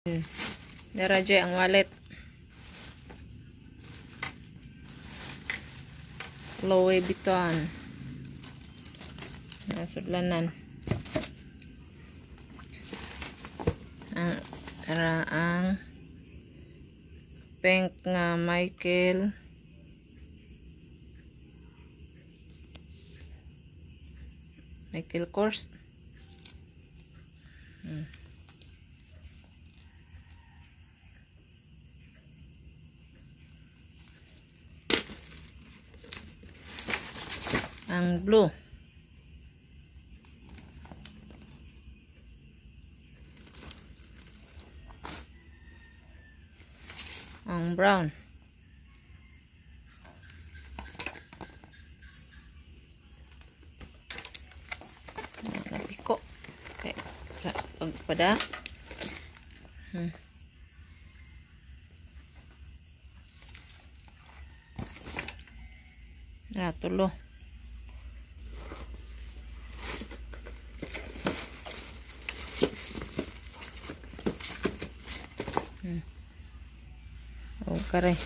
Joy ang wallet. Louis Vuitton. Nasudlanan. Ang ara ang pink nga Michael Michael Kors. Hmm. Ang blue. Ang brown. Napiko okay sa うん。おからい